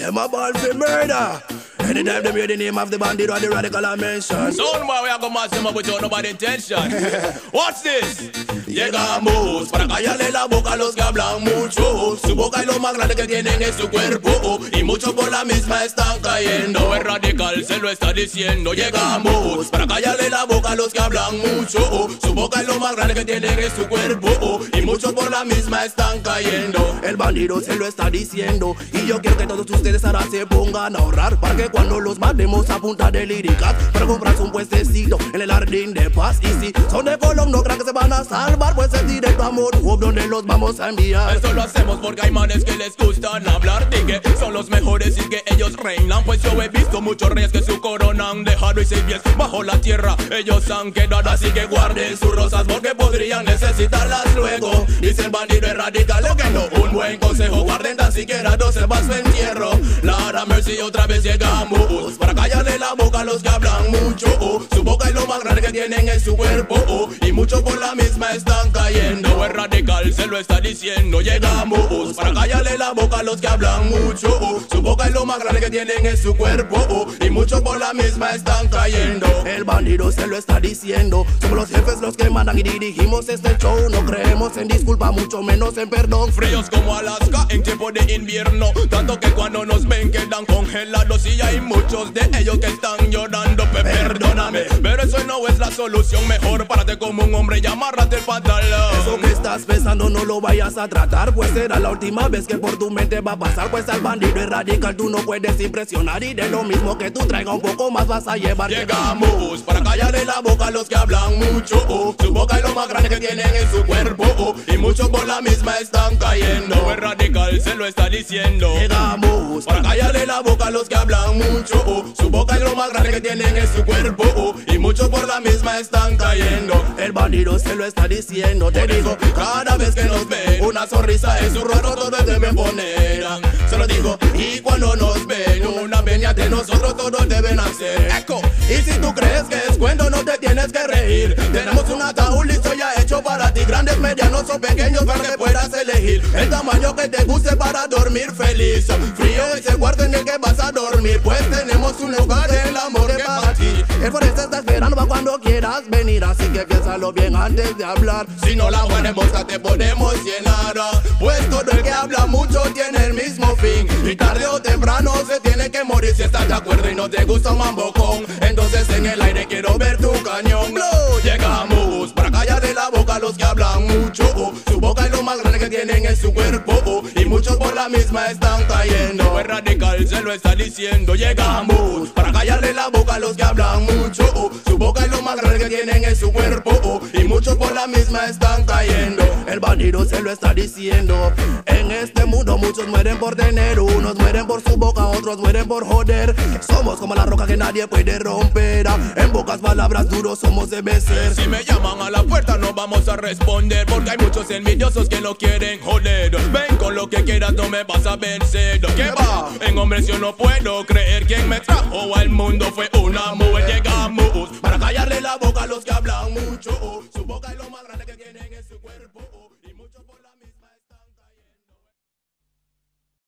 Them a ball for murder. Anytime them hear the name of the bandit or the radical I mention. Son boy, we are gonna mash them up without nobody intention. What's this? Llegamos para callarle la boca a los que hablan mucho. Su boca es lo más grande que tienen en su cuerpo. Y muchos por la misma están cayendo. Es radical, se lo está diciendo. Llegamos para callarle la boca a los que hablan mucho. Su boca es lo más grande que tienen en su cuerpo. Y muchos por la misma están cayendo. El bandido se lo está diciendo. Y yo quiero que todos ustedes ahora se pongan a ahorrar. Para que cuando los mandemos a punta de líricas. Para comprarse un puestecito en el jardín de paz. Y si son de Colón, no crean que se van a salvar. Pues es directo a Moorhoof donde los vamos a enviar. Eso lo hacemos porque hay manes que les gustan hablar de que son los mejores y que ellos reinan. Pues yo he visto muchos reyes que su corona y seis pies bajo la tierra. Ellos han quedado así que guarden sus rosas porque podrían necesitarlas luego. Dice el bandido es lo que no, un buen consejo. Guarden tan siquiera dos se va su entierro. Lara Mercy otra vez llegamos para callarle la boca a los que hablan mucho. Su boca tienen en su cuerpo y muchos por la misma están cayendo. Es radical, se lo está diciendo. Llegamos para callarle la boca a los que hablan mucho. Su boca es lo más grande que tienen en su cuerpo y muchos por la misma están cayendo. El bandido se lo está diciendo. Somos los jefes los que mandan y dirigimos este show. No creemos en disculpa, mucho menos en perdón. Fríos como Alaska en tiempo de invierno. Tanto que cuando nos ven quedan congelados y hay muchos de ellos que están llorando. Pe- Perdóname, pero eso no es la solución. Mejor párate como un hombre y amárrate el pantalón. Eso que estás pensando no lo vayas a tratar Pues será la última vez que por tu mente va a pasar Pues al bandido es radical tú no puedes impresionar Y de lo mismo que tú traiga un poco más vas a llevar Llegamos para callarle la boca a los que hablan mucho. oh. Su boca es lo más grande que tienen en su cuerpo. oh. Y muchos por la misma están cayendo. Es radical, se lo está diciendo. Llegamos Para callarle la boca a los que hablan mucho. oh. Su boca es lo más grande que tienen en su cuerpo. oh. Y muchos por la misma están cayendo. El bandido se lo está diciendo Te digo cada vez que nos ven, una sonrisa en su rostro todos deben poner. Se lo digo, y cuando nos ven, una venia de nosotros todos deben hacer. Eco, y si tú crees que es cuento, no te tienes que reír. Tenemos un ataúd listo ya hecho para ti, grandes, medianos o pequeños, para que puedas elegir el tamaño que te guste para dormir feliz. Frío ese cuarto en el que vas a dormir, pues tenemos un lugar el amor que para ti. El para venir Así que piénsalo bien antes de hablar. Si no la mosca te podemos llenar. Pues todo el que habla mucho tiene el mismo fin. Y tarde o temprano se tiene que morir Si estás de acuerdo y no te gusta un mambocón. Entonces en el aire quiero ver tu cañón Su boca es lo más grande que tienen en su cuerpo. Y muchos por la misma están cayendo. Es radical, se lo está diciendo Llegamos. Para callarle la boca a los que hablan mucho. Su boca es lo más grande que tienen en su cuerpo. Y muchos por la misma están cayendo bandido se lo está diciendo. En este mundo muchos mueren por tener, unos mueren por su boca, otros mueren por joder. Somos como la roca que nadie puede romper. En pocas palabras duros somos de vencer. Si me llaman a la puerta no vamos a responder porque hay muchos envidiosos que no quieren joder. Ven con lo que quieras, no me vas a vencer. ¿Qué va? En hombres yo no puedo creer quien me trajo al mundo fue una mujer. Llegamos para callarle la boca a los que hablan mucho.